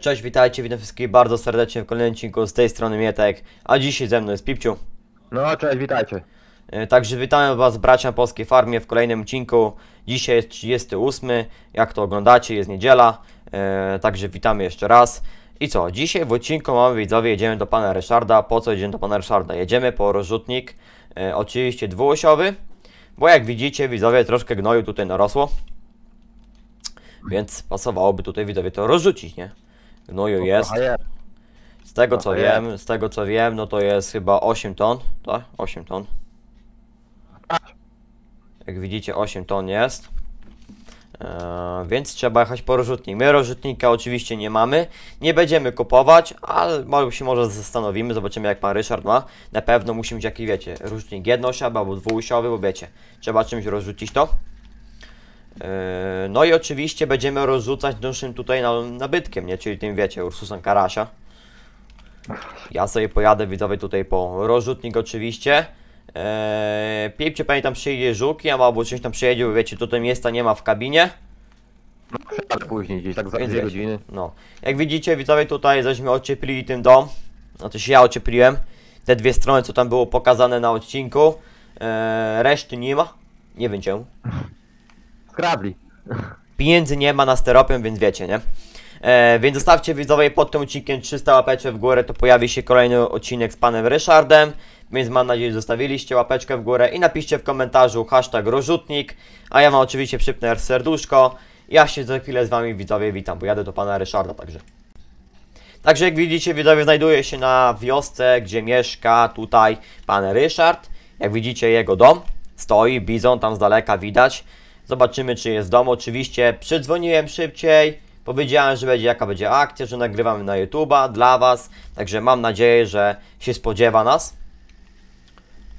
Cześć, witajcie, witam wszystkich bardzo serdecznie w kolejnym odcinku z tej strony Mietek, a dzisiaj ze mną jest Pipciu. No, cześć, witajcie. E, Także witamy Was bracia Polskiej Farmie w kolejnym odcinku. Dzisiaj jest 38, jak to oglądacie, jest niedziela, e, także witamy jeszcze raz. I co, dzisiaj w odcinku mamy widzowie, jedziemy do pana Ryszarda. Po co jedziemy do pana Ryszarda? Jedziemy po rozrzutnik, e, oczywiście dwuosiowy, bo jak widzicie widzowie troszkę gnoju tutaj narosło. Więc pasowałoby tutaj widzowie to rozrzucić, nie? Gnoju jest. Z tego co wiem, z tego co wiem, no to jest chyba 8 ton, tak? 8 ton. Jak widzicie 8 ton jest. Eee, więc trzeba jechać po rozrzutnik. My rozrzutnika oczywiście nie mamy, nie będziemy kupować, ale może się może zastanowimy, zobaczymy jak pan Ryszard ma. Na pewno musi mieć jakiś, wiecie, rozrzutnik jednoosiowy albo dwuosiowy, bo wiecie, trzeba czymś rozrzucić to. Eee, No i oczywiście będziemy rozrzucać naszym tutaj na- nabytkiem, nie? Czyli tym wiecie, Ursusem Karasia. Ja sobie pojadę widzowie tutaj po rozrzutnik oczywiście. Eee, Pipcie pamiętam przyjedzie żuki, albo czymś tam przyjedzie, bo wiecie, tutaj miejsca nie ma w kabinie. Tak później, gdzieś tak za Więc dwie wiecie. godziny. No. Jak widzicie widzowie tutaj żeśmy ocieplili ten dom. No to się ja ociepliłem. Te dwie strony co tam było pokazane na odcinku. Eee, reszty nie ma. Nie wiem czemu. Skradli. Pieniędzy nie ma na steropian, więc wiecie, nie? E, więc zostawcie widzowie pod tym odcinkiem 300 łapeczek w górę, to pojawi się kolejny odcinek z panem Ryszardem, więc mam nadzieję, że zostawiliście łapeczkę w górę i napiszcie w komentarzu hashtag rozrzutnik, a ja wam oczywiście przypnę serduszko. Ja się za chwilę z wami widzowie witam, bo jadę do pana Ryszarda także. Także jak widzicie widzowie znajduję się na wiosce, gdzie mieszka tutaj pan Ryszard. Jak widzicie jego dom stoi, bizon tam z daleka widać. Zobaczymy czy jest w domu. Oczywiście przydzwoniłem szybciej. Powiedziałem, że będzie jaka będzie akcja, że nagrywamy na YouTube'a dla was. Także mam nadzieję, że się spodziewa nas.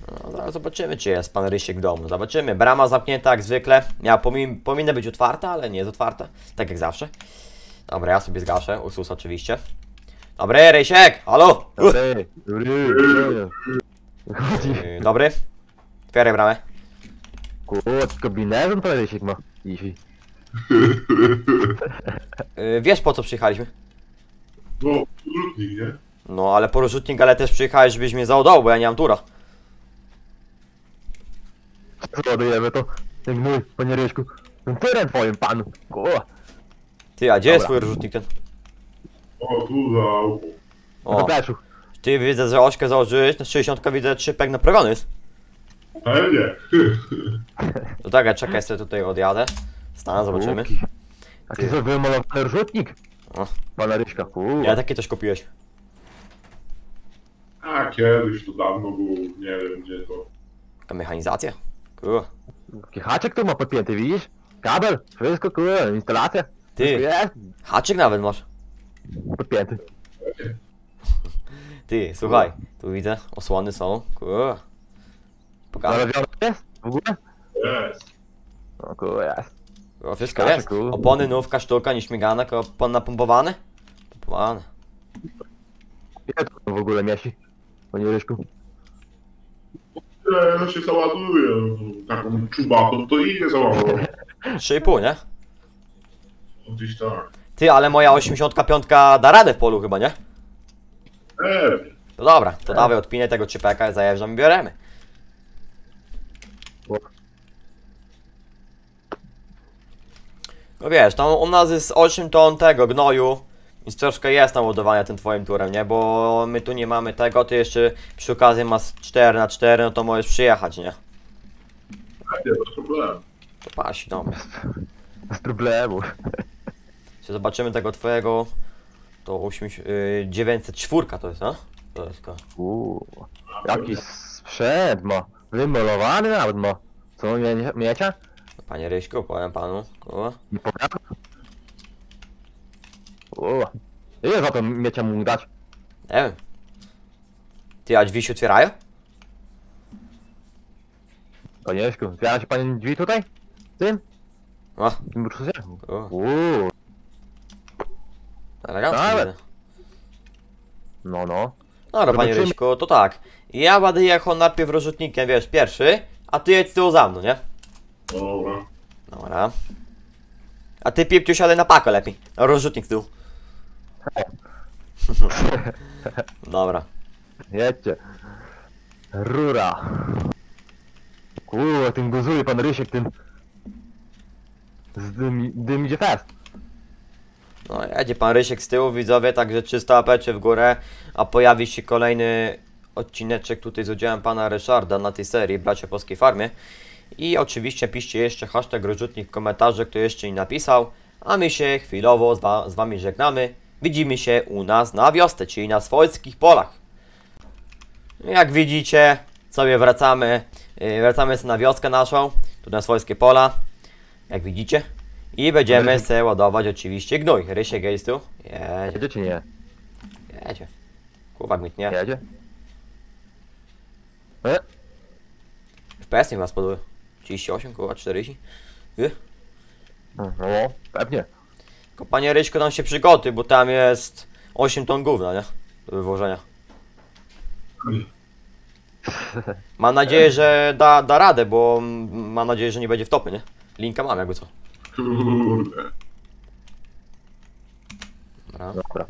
No, zaraz zobaczymy, czy jest pan Rysiek w domu. Zobaczymy. Brama zamknięta jak zwykle. Miała powin powinna być otwarta, ale nie jest otwarta. Tak jak zawsze. Dobra, ja sobie zgaszę. Usus oczywiście. Dobry, Rysiek! Halo! Dobry, dobry, dobry. Otwieraj bramę. Kurde, kombinezon to Rysiek ma dzisiaj. Yy, wiesz po co przyjechaliśmy? No, rzutnik, nie? No, ale po rozrzutnik, ale też przyjechałeś, żebyś mnie załadował, bo ja nie mam tura. Ładujemy to. Jak mój, panie Ryśku. Ten teren twoim panu. Kurde. Ty, a gdzie jest Dobra. twój rozrzutnik ten? O, tu za. No O, ty widzę, że ośkę założyłeś, na 60 widzę, trzypek naprawiony jest. Ale nie. To tak, ja czekaj, sobie tutaj odjadę. Stanę, zobaczymy. Taki sobie wymalowany rzutnik. O. Pana Ryśka, Ja takie coś kupiłeś. A kiedyś to dawno było, nie wiem gdzie to. Taka mechanizacja? Kurwa. Taki haczek tu ma podpięty, widzisz? Kabel, wszystko, kurde, instalacja. Ty. Jest Haczyk nawet masz. podpięty. Ty, słuchaj, tu widzę, osłony są. Kurwa. Pokażę. Zarabiony jest? W ogóle? Jest. No kurde, jest. Kurwa, Wszystko jest. kurwa. Opony, nówka, sztuka, nieśmigane, tylko opon napompowane? Pompowane. Ile to w ogóle mieści? Panie Ryśku? Tyle no się załaduje. no, Taką czubatą to idzie załadować. 3,5, nie? Gdzieś tak. Ty, ale moja 85 da radę w polu chyba, nie? Pewnie. To dobra, to dawaj odpinę tego czypeka, zajeżdżam i bieremy. No wiesz, tam u nas jest 8 ton tego gnoju, więc troszkę jest tam ładowania tym twoim turem, nie? Bo my tu nie mamy tego, ty jeszcze przy okazji masz 4 na 4 no to możesz przyjechać, nie? Nie, bez problemu. To pasi, dobra. Bez problemu. Czy zobaczymy tego twojego, to 8, yy, 904 to jest, no? To jest ko. Uuu, jaki sprzęt ma. Wymalowany nawet ma. Co, mie miecia? Panie Ryśku, powiem panu, kurwa. Nie powiada? Uuu. Ile za to miecia mógł dać? Nie wiem. Ty, a drzwi się otwierają? Konieśku, otwiera się pani drzwi tutaj? Tym? O, Tym Uuu, elegancko no no. Dobra, panie. Ryśku, to tak. Ja będę jechał najpierw rozrzutnikiem, wiesz, pierwszy, a ty jedź z tyłu za mną, nie? Dobra. Jedźcie. Rura. Kurwa, tym guzuje pan Rysiek, tym... Z dym, dym idzie fest. No, jedzie pan Rysiek z tyłu, widzowie, także 300 apeczy w górę, a pojawi się kolejny odcineczek tutaj z udziałem pana Ryszarda na tej serii Bracia Polskiej Farmie. I oczywiście piszcie jeszcze hashtag rozrzutnik w komentarzu, kto jeszcze nie napisał, a my się chwilowo z, wa z wami żegnamy. Widzimy się u nas na wiosce, czyli na swojskich polach. Jak widzicie, sobie wracamy, yy, wracamy sobie na wioskę naszą, tu na swojskie pola, jak widzicie. I będziemy sobie ładować oczywiście gnój. Rysiek jest tu. Jedzie, Jedzie czy nie? jedzie. Kurwa gmitnie. Jedzie? E? FPS nie ma spodu. 38, kurwa 40. Yy. No, pewnie. Tylko panie Ryśko tam się przygotuj, bo tam jest 8 ton gówna, nie? Do wywożenia. Mam nadzieję, że da, da radę, bo mam nadzieję, że nie będzie w topy, nie? Linka mam jakby co. Kurde. Dobra. Dobra.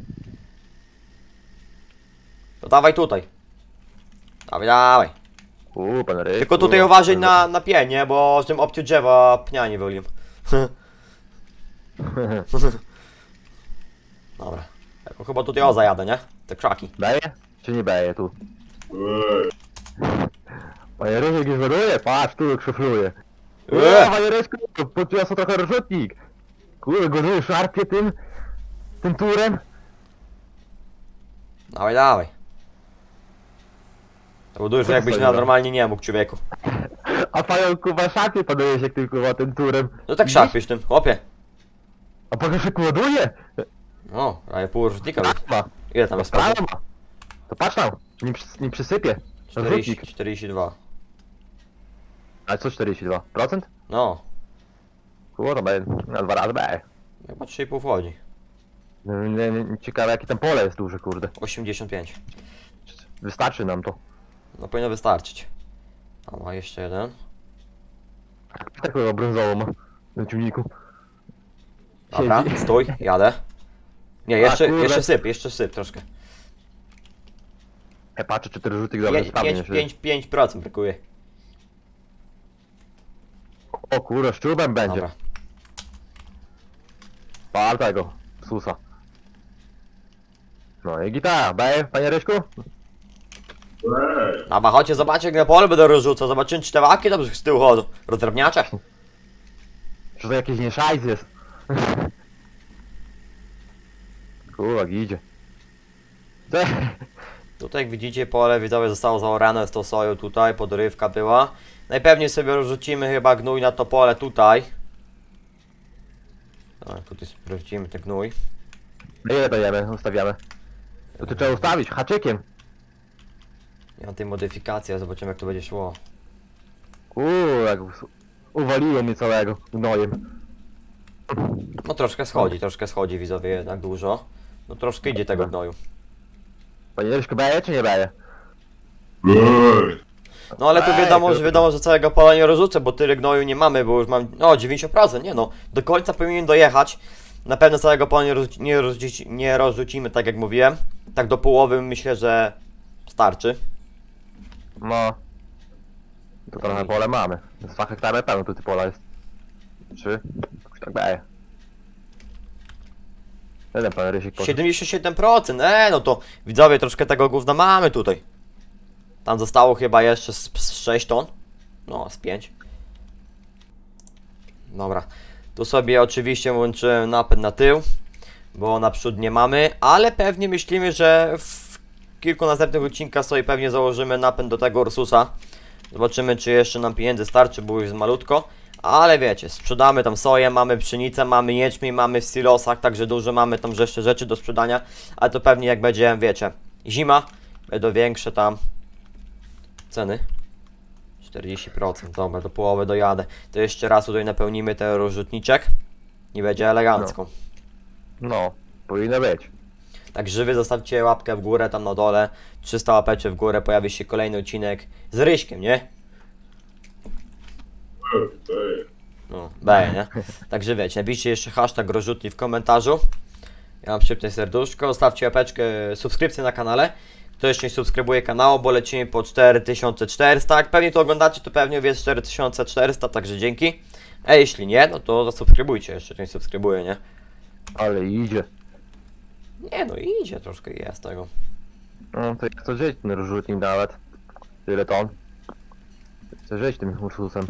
To dawaj tutaj. Dawaj, dawaj. Uuu, pan Rysiek. Tylko tutaj uważaj na, na pie, nie? Bo w tym opciu drzewa pnia nie wyliłem. Dobra. Jako chyba tutaj o zajadę, nie? Te krzaki. Beje? Czy nie beje tu? Panie Rysiek już ładuje, patrz, tu krzyfluje. Eee! Panie Ryśku, podniosło trochę rozrzutnik. Kurde, gozuje szarpie tym, tym turem. Dawaj, dawaj. To budujesz jakbyś to na normalnie nie mógł, człowieku. A panią kuwa szarpie pan Rysiek tym kurwa tym turem. No tak szarpiesz tym, chłopie. A pan Rysiek ładuje? No, prawie pół rzutnika jest. Ma. Ile tam jest ma. To patrz tam, nie, przys- nie przysypie. 40, Rozrzutnik. 42. Ale co 42%? No, Kurwa, będzie na dwa razy B. chyba 3,5 wchodzi. Nie, ciekawe jakie tam pole jest duże, kurde. 85. Wystarczy nam to. No powinno wystarczyć. A ma jeszcze jeden. Takiego brązową ma na ciągniku. Dobra, stój, jadę. Nie, jeszcze, kurde. jeszcze syp, jeszcze syp troszkę. Ja patrzę czy ten rzutek dobrze 5, sprawnie 5, się- 5, 5% brakuje. O kurde, szczubem będzie. Dobra. Pal tego, susa. No i gitara, B, panie Ryśku? Ej, Dobra, chodźcie, zobaczcie jak na pole będę rozrzucał. Zobaczymy czy te waki dobrze z tyłu chodzą. Rozdrabniacze. Czy to jakiś nieszajs jest? Kurwa, idzie. Tutaj jak widzicie pole widzowie zostało zaorane z tą soją tutaj, podrywka była. Najpewniej sobie rozrzucimy chyba gnój na to pole tutaj. Tak, tutaj sprawdzimy ten gnój. Ile dajemy, ustawiamy? To trzeba ustawić, haczykiem. Ja mam tej modyfikacji, zobaczymy jak to będzie szło. Kurwa, jak uwaliło mnie całego gnojem. No troszkę schodzi, troszkę schodzi widzowie jednak dużo. No troszkę idzie tego gnoju. Panie Ryśku, beje czy nie beje? ej. No ale tu Ej, wiadomo, to- że wiadomo, że całego pola nie rozrzucę, bo tyle gnoju nie mamy, bo już mam, no 90%, nie no, do końca powinien dojechać. Na pewno całego pola nie, rozrzuci, nie, rozrzuci, nie rozrzucimy, tak jak mówiłem. Tak do połowy myślę, że starczy. No. To trochę pole mamy. Z 2 hektary pełno tutaj pola jest. Trzy. Jakoś tak beje. Jeden pan Rysik poszedł. 77%, e, no to widzowie troszkę tego gówna mamy tutaj. Tam zostało chyba jeszcze z, z 6 ton. No, z 5. Dobra. Tu sobie oczywiście łączyłem napęd na tył, bo naprzód nie mamy, ale pewnie myślimy, że w kilku następnych odcinkach sobie pewnie założymy napęd do tego Ursusa. Zobaczymy, czy jeszcze nam pieniędzy starczy, bo już malutko. Ale wiecie, sprzedamy tam soję, mamy pszenicę, mamy jęczmień, mamy w silosach, także dużo mamy tam jeszcze rzeczy do sprzedania. Ale to pewnie jak będzie, wiecie, zima, będą większe tam ceny. 40%, dobra, do połowy dojadę. To jeszcze raz tutaj napełnimy ten rozrzutniczek i będzie elegancko. No, powinno być. Także wy zostawcie łapkę w górę tam na dole, 300 łapeczy w górę, pojawi się kolejny odcinek z Ryśkiem, nie? No, daje, nie? Także wiecie, napiszcie jeszcze hashtag rozrzutni w komentarzu. Ja mam szybkie serduszko, zostawcie łapeczkę, subskrypcję na kanale. Kto jeszcze nie subskrybuje kanału, bo lecimy po 4400. Jak pewnie to oglądacie, to pewnie jest 4400, także dzięki. A jeśli nie, no to zasubskrybujcie jeszcze, nie subskrybuje, nie? Ale idzie. Nie no, idzie troszkę jest tego. No to jak to żyć ten rozrzutnik nawet. Tyle ton. Chcę żyć tym Ursusem.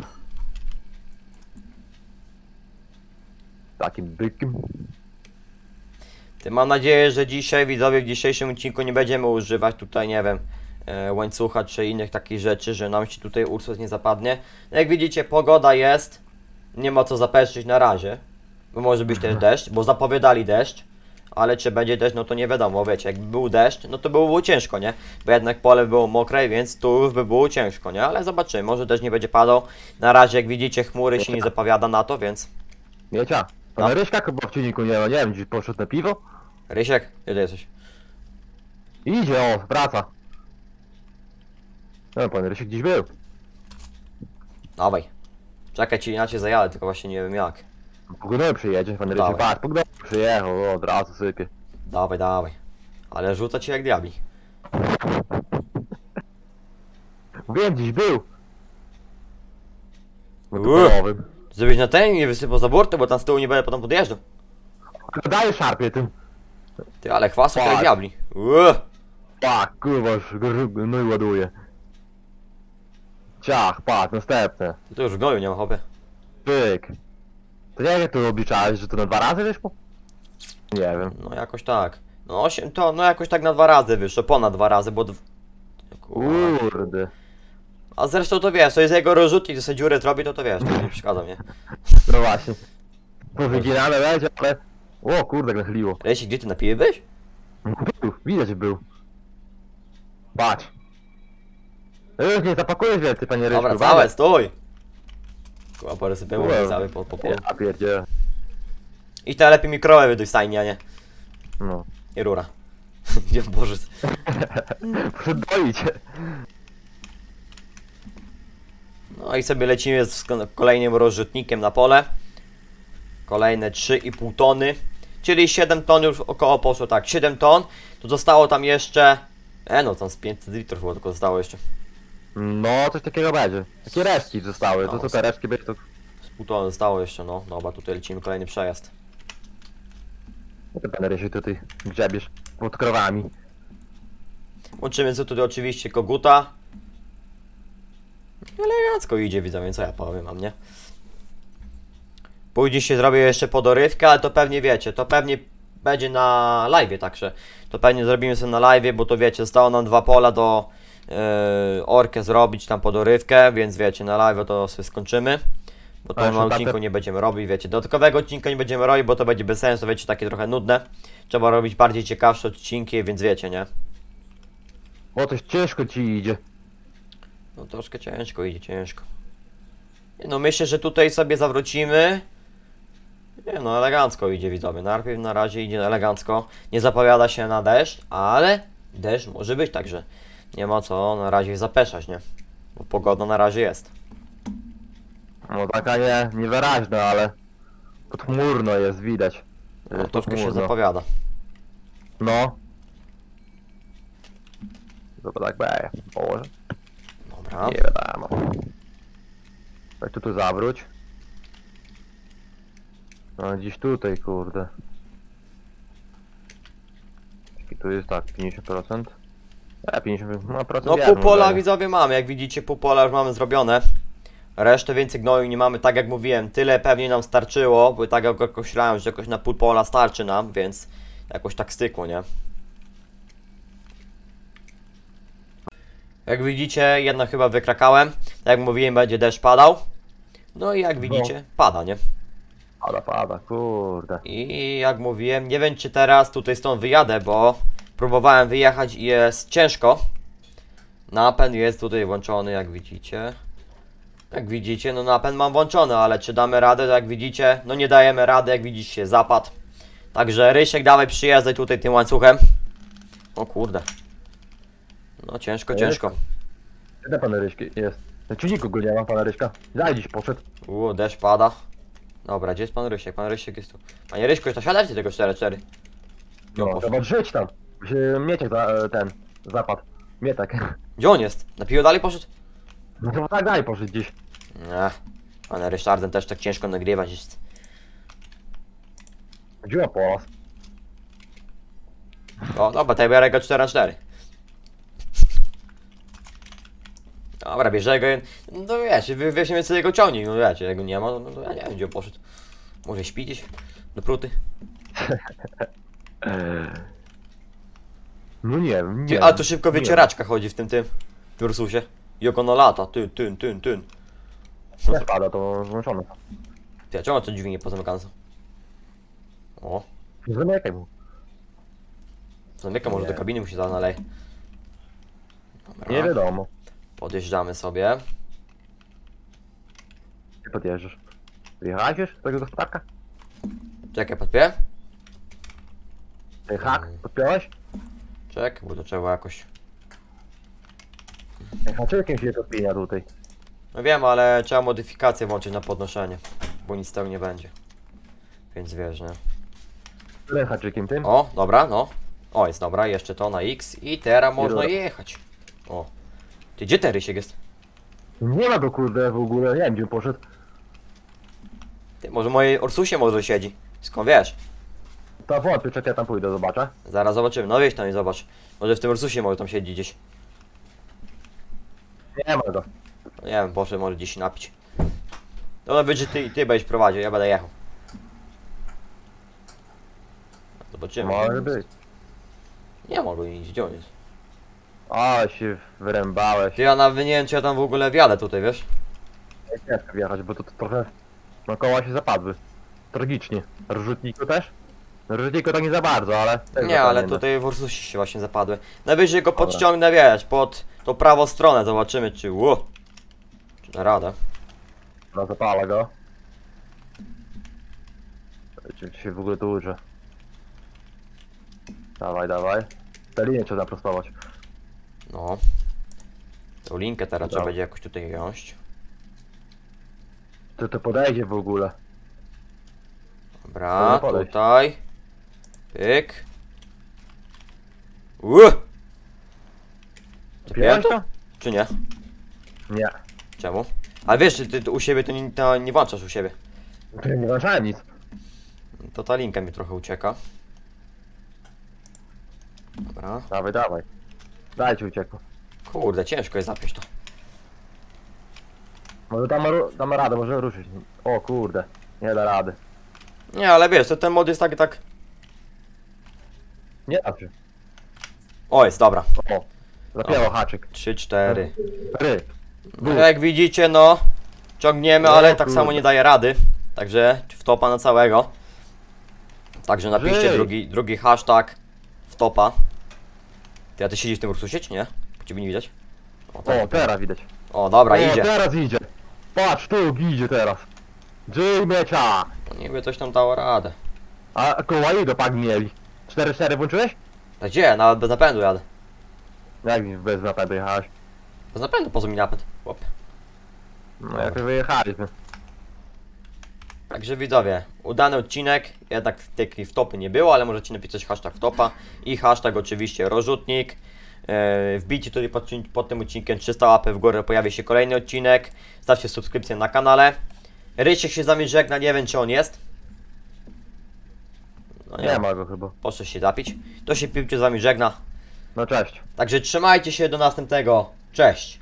Takim bykiem. Ty mam nadzieję, że dzisiaj widzowie w dzisiejszym odcinku nie będziemy używać tutaj, nie wiem, e, łańcucha czy innych takich rzeczy, że nam się tutaj Ursus nie zapadnie. No jak widzicie, pogoda jest, nie ma co zapeszyć na razie, bo może być też deszcz, bo zapowiadali deszcz, ale czy będzie deszcz, no to nie wiadomo, wiecie, jakby był deszcz, no to by było ciężko, nie? Bo jednak pole było mokre, więc tu już by było ciężko, nie? Ale zobaczymy, może deszcz nie będzie padał. Na razie, jak widzicie, chmury się nie zapowiada na to, więc... Miecia. Pana No. Ryśka chyba w silniku nie ma, nie wiem, gdzieś poszedł na piwo? Rysiek, gdzie ty jesteś? Idzie, o, wraca. No, pan Rysiek gdzieś był. Dawaj. Czekaj, ci inaczej zajadę, tylko właśnie nie wiem jak. Pogodowy przyjedzie, pan Rysiek, Dawaj. patrz, pogodowy przyjechał, o, od razu sypie. Dawaj, dawaj. Ale rzuca ci jak diabli. Wiem, gdzieś był. No to Uuu. polowym. Żebyś na ten nie wysypał za burtę, bo tam z tyłu nie będę potem podjeżdżał. Daję szarpie tym. Ty, ale chwasek jak Tak. diabli. Uuu. Tak, kurwa, już go go- no i ładuje. Ciach, patrz, następne. To już gnoju nie ma hopy. Pyk. To jak ja to obliczałeś, że to na dwa razy wyszło? Nie wiem. No jakoś tak. No 8 to, no jakoś tak na dwa razy wyszło, ponad dwa razy, bo... dw-. Kurde. A zresztą to wiesz, to jest jego rozrzutnik, to sobie dziurę zrobi, to to wiesz, to nie przeszkadza mnie. No właśnie. Powyginane będzie, ale... O kurde, nachyliło. Leci, gdzie ty na piwie byś? Był, widać, że był. Patrz. Już nie zapakujesz więcej, panie Ryszku. Dobra, całe, stój! Kurwa, porysypiemy Kurwa. cały po, po, po. Ja pierdzielę. I to lepiej mikrowe wyduj w stajni, a nie. No. I rura. Nie Boże. Muszę doić. No i sobie lecimy z ko- kolejnym rozrzutnikiem na pole. Kolejne 3,5 tony. Czyli 7 ton już około poszło, tak, 7 ton. To zostało tam jeszcze... E no, tam z 500 litrów chyba tylko zostało jeszcze. No, coś takiego będzie. Takie resztki zostały. To No, co te resztki będzie, to... Z pół tony zostało jeszcze, no. Dobra, tutaj lecimy kolejny przejazd. To pan Rysiu tutaj grzebiesz pod krowami. Łączymy co tutaj oczywiście koguta. Elegancko idzie, widzę, więc co ja powiem, mam nie? Później się zrobię jeszcze podorywkę, ale to pewnie wiecie, to pewnie będzie na live, także to pewnie zrobimy sobie na live, bo to wiecie, zostało nam dwa pola do orkę zrobić, tam podorywkę, więc wiecie, na live to sobie skończymy. Bo to na odcinku nie będziemy robić, wiecie, dodatkowego odcinka nie będziemy robić, bo to będzie bez sensu, wiecie, takie trochę nudne. Trzeba robić bardziej ciekawsze odcinki, więc wiecie, nie? O, coś ciężko ci idzie. No troszkę ciężko idzie, ciężko. No myślę, że tutaj sobie zawrócimy. Nie no, elegancko idzie widzowie. Najpierw na razie idzie elegancko. Nie zapowiada się na deszcz, ale deszcz może być, także nie ma co na razie zapeszać, nie? Bo pogoda na razie jest. No taka nie, niewyraźna, ale... Podchmurno jest, widać. No, troszkę się zapowiada. No. Dobra, tak będzie. Położę. Dobra. Nie wiadomo. Tak tu tu zawróć. No gdzieś tutaj, kurde. I tu jest tak, 50%. E, 50%, no No wierzę, pół pola może. widzowie mamy, jak widzicie pół pola już mamy zrobione. Resztę więcej gnoju nie mamy, tak jak mówiłem, tyle pewnie nam starczyło, bo tak jak określałem, że jakoś na pół pola starczy nam, więc jakoś tak stykło, nie? Jak widzicie, jedno chyba wykrakałem, tak jak mówiłem, będzie deszcz padał. No i jak widzicie, pada, nie? Pada, pada, kurde. I jak mówiłem, nie wiem czy teraz tutaj stąd wyjadę, bo próbowałem wyjechać i jest ciężko. Napęd jest tutaj włączony, jak widzicie. Jak widzicie, no napęd mam włączony, ale czy damy radę, to jak widzicie, no nie dajemy rady, jak widzicie, zapad. Także Rysiek, dawaj przyjeżdżaj tutaj tym łańcuchem. O kurde. No ciężko, Jest. ciężko. Gdzie pan Ryśki jest? Na ciuniku go nie ma, pana Ryśka. Zajdziś poszedł. Uuu, deszcz pada. Dobra, gdzie jest pan Rysiek? Pan Rysiek jest tu. Panie Ryśku, to siadajcie tego 4-4. Gdzie on No, poszedł? trzeba drzeć tam. Się mieciek za, e, ten, zapadł. Mietek. Gdzie on jest? Na piwo dalej poszedł? No to tak dalej poszedł gdzieś. Nie. Ale Ryszardem też tak ciężko nagrywać jest. Gdzie on polas? O, dobra, to ja biorę go 4 na 4. Dobra, bierze go. No wiecie, wy, weźmiemy sobie jego ciągnik, no wiecie, jego nie ma, no, no ja nie wiem gdzie poszedł. Może śpi gdzieś? Do pruty? No nie wiem, nie Ty, a tu szybko wycieraczka chodzi w tym tym. W Ursusie. Jak ona lata, tyn, tyn, tyn, tyn. Nie spada, to włączone. Ty, a czemu to dźwignie pozamykane są? O, Zamykaj mu. zamyka może do kabiny musi zaraz naleje. Dobra, Nie wiadomo. podjeżdżamy sobie. Gdzie podjeżdżasz? Wyjechałeś już z tego gospodarka? Czekaj, podpię? Ten hak podpiąłeś? Czekaj, bo to trzeba jakoś... Ten haczykiem się podpina tutaj. No wiem, ale trzeba modyfikację włączyć na podnoszenie, bo nic z tego nie będzie. Więc wiesz, nie? Ten haczykiem tym? O, dobra, no. O, jest dobra, jeszcze to na X i teraz można jechać. O. Ty, gdzie ten Rysiek jest? Nie ma go kurde w ogóle, nie wiem gdzie poszedł. Ty, może w mojej Ursusie może siedzi. Skąd wiesz? To wątpię, czekaj, ja tam pójdę, zobaczę. Zaraz zobaczymy. No weź tam i zobacz. Może w tym Ursusie może tam siedzi gdzieś. Nie ma go. Nie wiem, poszedł może gdzieś napić. No być, że ty, ty będziesz prowadził, ja będę jechał. Zobaczymy. Może być. Nie mogę iść, gdzie on jest? A się wyrębałeś. Ty, ja nawet nie wiem, czy ja tam w ogóle wjadę tutaj, wiesz? Nie chcę wjechać, bo to, to trochę no koła się zapadły. Tragicznie. Rzutniku też? Rzutniku to nie za bardzo, ale... Nie, ale tutaj w Ursusie się właśnie zapadły. Najwyżej go podciągnę, wiesz, pod tą prawą stronę, zobaczymy czy... Ło, czy na radę. No zapala go. Czy, się w ogóle tu uczy? Dawaj, dawaj. Tę linię trzeba naprostować. No. Tą linkę teraz trzeba będzie jakoś tutaj wziąć. Czy to podejdzie w ogóle? Dobra, tutaj. Pyk. Ło! Wziąłeś to? Czy nie? Nie. Czemu? Ale wiesz, ty, ty u siebie to nie, to nie włączasz u siebie. To nie włączałem nic. To ta linka mi trochę ucieka. Dobra. Dawaj, dawaj. Dajcie uciekło. Kurde, ciężko jest zapiąć to. Może damy, damy radę, może ruszyć. O kurde. Nie da rady. Nie, ale wiesz, to ten mod jest taki tak... Nie się. O, jest, dobra. O. Zapięło haczyk. 3, 4. Ry. No, jak widzicie, no... Ciągniemy, No, ale tak kurde. samo nie daje rady. Także wtopa na całego. Także napiszcie Żyj. drugi, drugi hashtag wtopa. Ty, a ty siedzisz w tym Ursusie, czy nie? Ciebie nie widać. O, tak. O, teraz widać. o dobra, o, idzie. teraz idzie. Patrz, tu idzie teraz. Dżyj miecia. No, niby coś tam dało radę. A koła ile pak mieli? 4-4 włączyłeś? A gdzie? Nawet bez napędu jadę. Jak mi bez napędu jechałeś? Bez napędu, po co mi napęd? Chłop. No jak wyjechaliśmy. Także widzowie, udany odcinek, jednak takiej wtopy nie było, ale możecie napisać hashtag wtopa i hashtag oczywiście rozrzutnik. Eee, wbijcie tutaj pod, pod tym odcinkiem 300 łapy w górę, pojawi się kolejny odcinek. Stawcie subskrypcję na kanale. Rysiek się z nami żegna, nie wiem czy on jest. No nie, Nie ma go chyba. poszedł się zapić. To się piłcie z wami żegna. No cześć. Także trzymajcie się do następnego. Cześć!